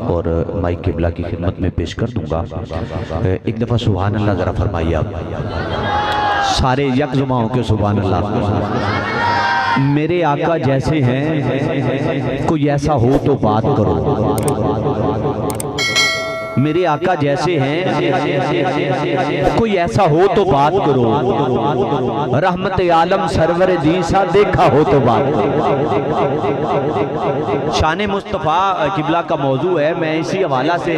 और माई किबला की खिदमत में पेश कर दूँगा। एक दफ़ा सुबहान अल्लाह ज़रा फरमाइए आप। सारे यकजुमाओं के सुबहान अल्लाह मेरे आका जैसे हैं, कोई ऐसा हो तो बात करो। मेरे आका जैसे हैं। कोई ऐसा हो तो बात करो। रहमत आलम सरवर दीसा देखा हो तो बात करो। शान मुस्तफ़ा किबला का मौजू है। मैं इसी हवाला से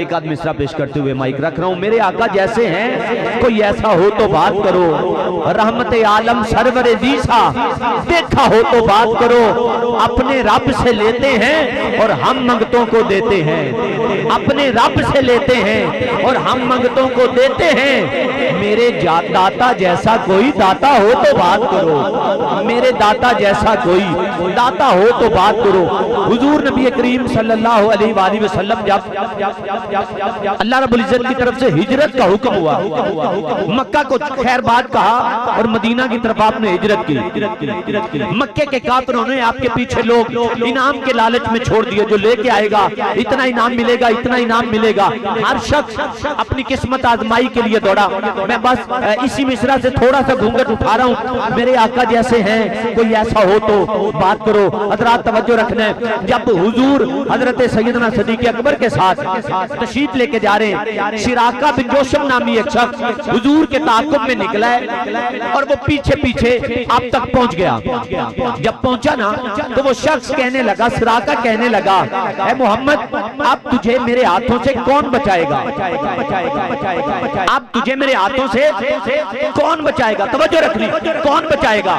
एक आध मिसरा पेश करते हुए माइक रख रहा हूँ। मेरे आका जैसे हैं। कोई ऐसा हो तो बात करो। रहमत आलम सरवर दीसा देखा हो तो बात करो। अपने रब से लेते हैं और हम मंगतों को देते हैं। अपने रब से लेते हैं और हम मंगतों को देते हैं, मेरे दाता जैसा कोई दाता हो तो बात करो। मेरे दाता जैसा कोई दाता हो तो बात करो। हुजूर नबी करीम सल्लल्लाहु अलैहि वसल्लम जब अल्लाह रब्बुल इज़्ज़त की तरफ़ से हिजरत का हुक्म हुआ, मक्का को खैर बात कहा और मदीना की तरफ़ आपने हिजरत की। मक्के के काफिरों ने आपके पीछे लोग इनाम के लालच में छोड़ दिए, जो लेके आएगा, इतना इनाम मिलेगा, इतना इनाम मिलेगा। हर शख्स अपनी किस्मत आजमाई के लिए दौड़ा। मैं बस इसी मिश्रा से थोड़ा सा घूंघट उठा रहा हूँ। मेरे आका जैसे हैं, कोई ऐसा हो तो बात करो। हजरात तवज्जो रखना। जब हुजूर हज़रत सैदना सदीक अकबर के साथ तशीफ लेके जा रहे हैं शिराका बिन जोशम नामी एक शख्स हुजूर के ताकुब में निकला है और वो पीछे पीछे आप तक पहुँच गया। जब पहुँचा ना तो वो शख्स कहने लगा सिराका कहने लगा मोहम्मद, अब तुझे मेरे हाथों से कौन बचाएगा? अब तुझे मेरे हाथों से कौन बचाएगा? तवज्जो रखनी कौन बचाएगा?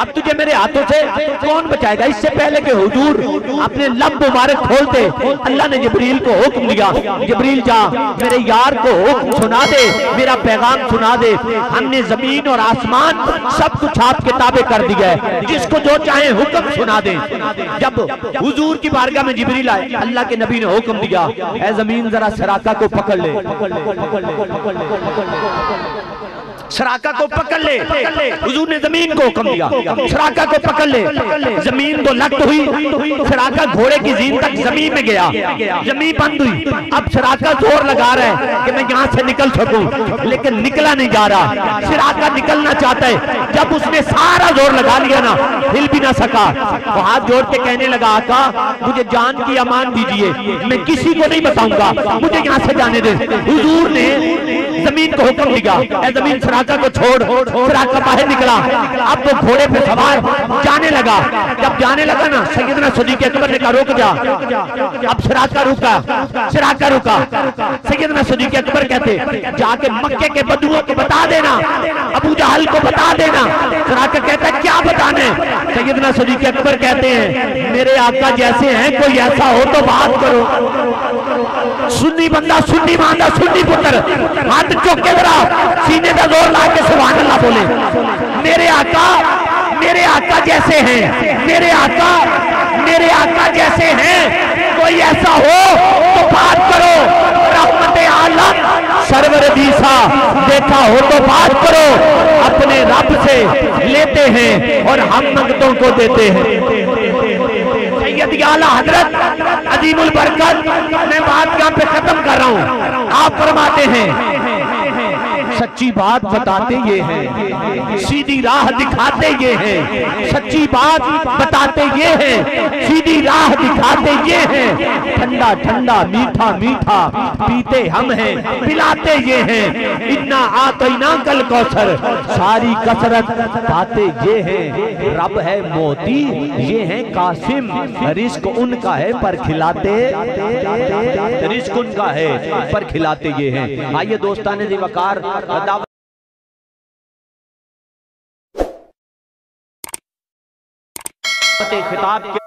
अब तुझे मेरे हाथों से कौन बचाएगा? इससे पहले के हुजूर अपने लब मुबारक खोलते अल्लाह ने जबरील को हुक्म दिया जबरील जा मेरे यार को हुक्म सुना दे मेरा पैगाम सुना दे। हमने ज़मीन और आसमान सब कुछ आपके ताबे कर दिया है। जिसको जो चाहे हुक्म सुना दे। जब हुजूर की बारगाह में जिबरील आए अल्लाह के नबी ने हुक्म दिया ए ज़मीन जरा सराका को पकड़ ले सराका को पकड़ ले। हुजूर ने ज़मीन को हुक्म दिया। सराका को पकड़ ले। ज़मीन तो लट हुई। सराका घोड़े की जीन तक ज़मीन में गया। ज़मीन बंद हुई। अब सराका ज़ोर लगा रहा है कि मैं यहाँ से निकल सकूँ। लेकिन निकला नहीं जा रहा। सराका निकलना चाहता है। जब उसने सारा ज़ोर लगा लिया ना, हिल भी ना सका। हाथ जोड़ के कहने लगा, आका, मुझे जान की अमान दीजिए। मैं किसी को नहीं बताऊँगा। मुझे यहाँ से जाने दे। हजूर ने ज़मीन को हुक्म दिया। ज़मीन सराका को छोड़ का बाहर निकला। अब वो घोड़े पे सवार जाने लगा। जब जाने लगा ना सैदना सदीक अकबर ने कहा, रुक जा। अब सिराज का रुका। सिराज का रुका। सैदना सदीक अकबर कहते, जाके मक्के के बदुओं को बता देना। अबू जहल को बता देना। सिराज का कहता, क्या क्या बताने सैदना सदीक अकबर कहते हैं, मेरे आका जैसे हैं, कोई ऐसा हो तो बात करो। सुन्नी बंदा, सुन्नी मांदा, सुन्नी पुत्र, हाथ चौक जरा सीने का ज़ोर ला के सुबह अल्लाह बोले, मेरे आका मेरे आका जैसे हैं, मेरे आका मेरे आका जैसे हैं, कोई ऐसा हो तो बात करो। रहमत आलम सरवर दीसा, देखा हो तो बात करो। अपने रब से लेते हैं और हम मंगतों को देते हैं। सैयद आला हज़रत अजीमुल बरकत, मैं बात यहाँ पे खत्म कर रहा हूँ। आप फरमाते हैं सच्ची बात बताते ये हैं। सीधी राह दिखाते ये हैं। सच्ची बात बताते ये हैं। सीधी राह दिखाते ये हैं। ठंडा ठंडा, मीठा मीठा पीते हम हैं। पिलाते ये हैं। इतना आतना कल कौसर। सारी कसरत पाते ये हैं। रब है मोती, ये हैं कासिम। रिस्क उनका है पर खिलाते। रिस्क उनका है पर खिलाते ये हैं। आइए दोस्तान जी वकार खिताब के